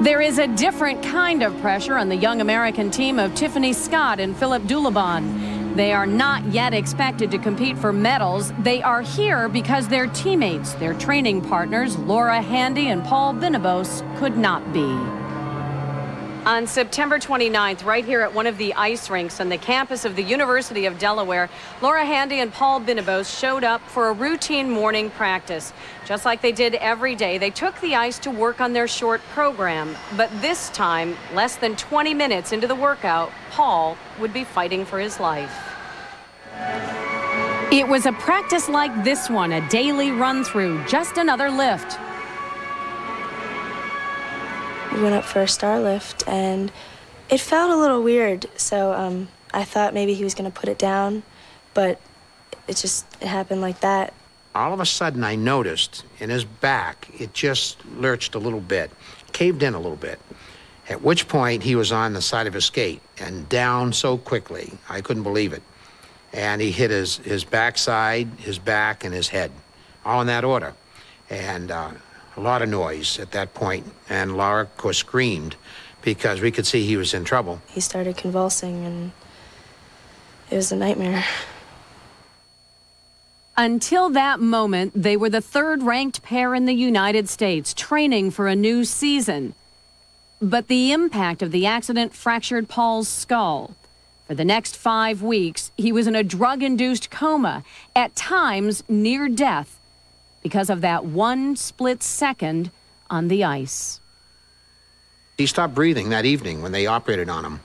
There is a different kind of pressure on the young American team of Tiffany Scott and Philip Dulebohn. They are not yet expected to compete for medals. They are here because their teammates, their training partners, Laura Handy and Paul Binnebose, could not be. On September 29th, right here at one of the ice rinks on the campus of the University of Delaware, Laura Handy and Paul Binnebose showed up for a routine morning practice. Just like they did every day, they took the ice to work on their short program. But this time, less than 20 minutes into the workout, Paul would be fighting for his life. It was a practice like this one, a daily run through, just another lift. We went up for a star lift, and it felt a little weird. So um, I thought maybe he was going to put it down, but it just it happened like that. All of a sudden, I noticed in his back, it just lurched a little bit, caved in a little bit. At which point, he was on the side of his skate and down so quickly, I couldn't believe it. And he hit his, his backside, his back, and his head, all in that order. And uh, a lot of noise at that point, and Laura, of course, screamed because we could see he was in trouble. He started convulsing, and it was a nightmare. Until that moment, they were the third ranked pair in the United States, training for a new season. But the impact of the accident fractured Paul's skull. For the next five weeks, he was in a drug induced coma, at times near death because of that one split second on the ice. He stopped breathing that evening when they operated on him.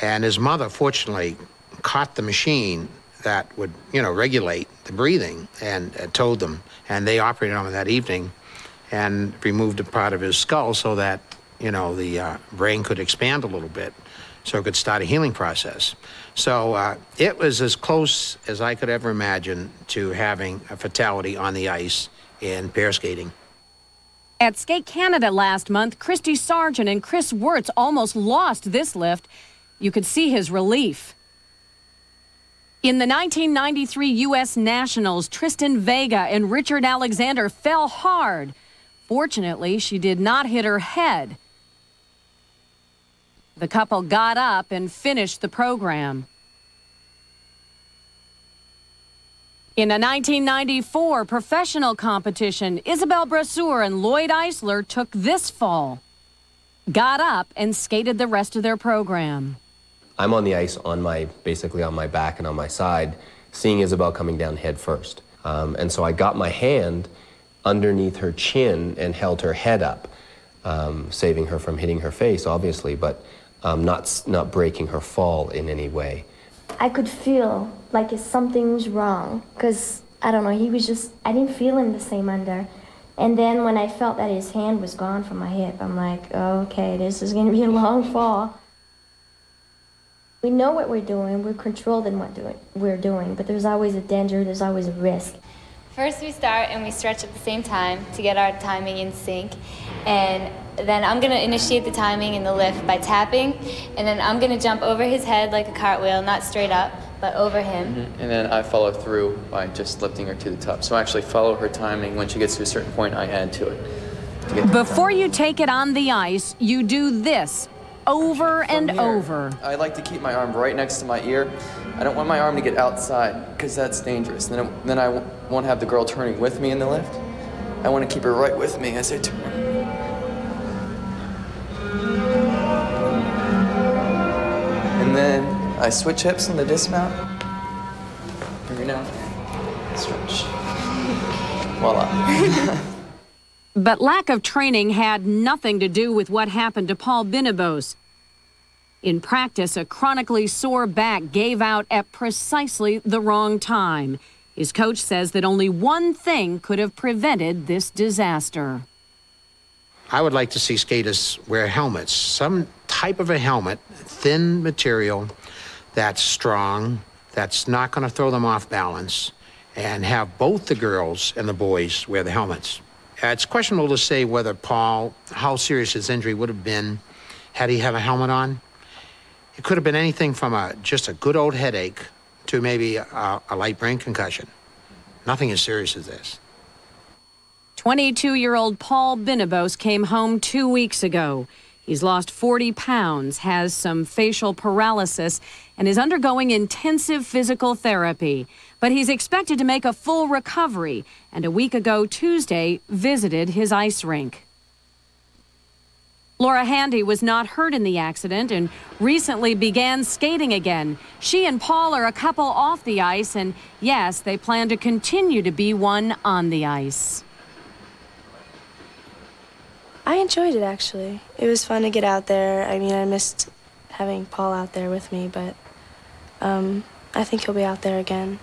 And his mother, fortunately, caught the machine that would, you know, regulate the breathing and uh, told them. And they operated on him that evening and removed a part of his skull so that, you know, the uh, brain could expand a little bit so it could start a healing process. So uh, it was as close as I could ever imagine to having a fatality on the ice in pair skating. At Skate Canada last month, Kristy Sargeant and Kris Wirtz almost lost this lift. You could see his relief. In the 1993 U.S. Nationals, Tristen Vega and Richard Alexander fell hard. Fortunately, she did not hit her head. The couple got up and finished the program. In a 1994 professional competition, Isabelle Brasseur and Lloyd Eisler took this fall, got up, and skated the rest of their program. I'm on the ice on my, basically on my back and on my side, seeing Isabelle coming down head first. Um, and so I got my hand underneath her chin and held her head up, um, saving her from hitting her face, obviously, but um, not, not breaking her fall in any way. I could feel like something was wrong because I don't know, he was just, I didn't feel him the same under. And then when I felt that his hand was gone from my hip, I'm like, okay, this is going to be a long fall. We know what we're doing, we're controlled in what do we're doing, but there's always a danger, there's always a risk. First, we start and we stretch at the same time to get our timing in sync. And then I'm going to initiate the timing in the lift by tapping. And then I'm going to jump over his head like a cartwheel, not straight up, but over him. Mm-hmm. And then I follow through by just lifting her to the top. So I actually follow her timing. When she gets to a certain point, I add to it. Before you take it on the ice, you do this over and here, over. I like to keep my arm right next to my ear. I don't want my arm to get outside because that's dangerous. Then, it, then I won't have the girl turning with me in the lift. I want to keep her right with me as I turn. I switch hips in the dismount. Bring her down. Stretch. Voila. But lack of training had nothing to do with what happened to Paul Binnebose. In practice, a chronically sore back gave out at precisely the wrong time. His coach says that only one thing could have prevented this disaster. I would like to see skaters wear helmets, some type of a helmet, thin material that's strong, that's not going to throw them off balance, and have both the girls and the boys wear the helmets. Uh, it's questionable to say whether Paul, how serious his injury would have been had he had a helmet on. It could have been anything from a, just a good old headache to maybe a, a light brain concussion. Nothing as serious as this. 22-year-old Paul Binnebose came home two weeks ago. He's lost 40 pounds, has some facial paralysis, and is undergoing intensive physical therapy. But he's expected to make a full recovery, and a week ago Tuesday visited his ice rink. Laura Handy was not hurt in the accident and recently began skating again. She and Paul are a couple off the ice, and yes, they plan to continue to be one on the ice. I enjoyed it actually. It was fun to get out there. I mean, I missed having Paul out there with me, but um, I think he'll be out there again.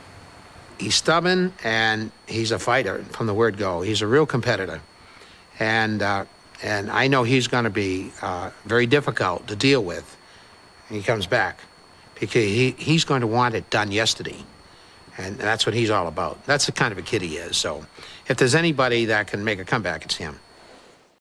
He's stubborn and he's a fighter from the word go. He's a real competitor. And, uh, and I know he's going to be uh, very difficult to deal with when he comes back because he, he's going to want it done yesterday. And that's what he's all about. That's the kind of a kid he is. So if there's anybody that can make a comeback, it's him.